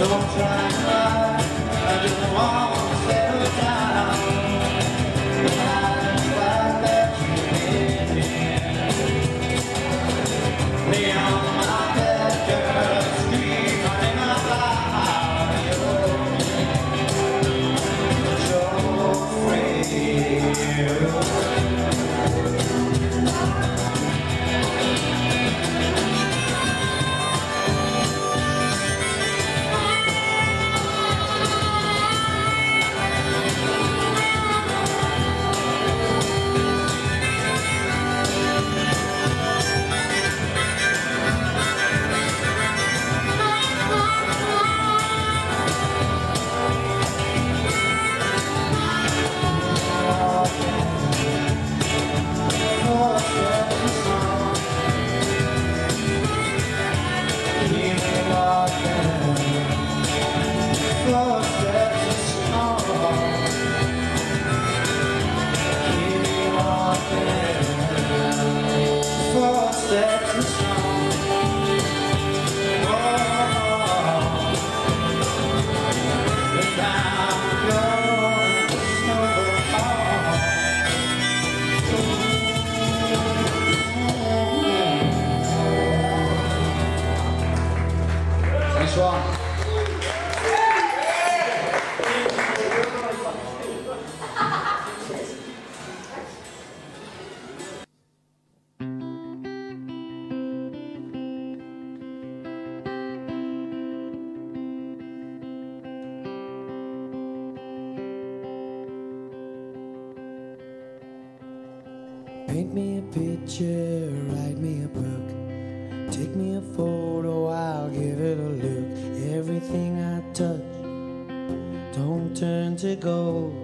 Don't try. steps Paint me a picture, write me a book. Take me a photo, I'll give it a look. Everything I touch, don't turn to gold.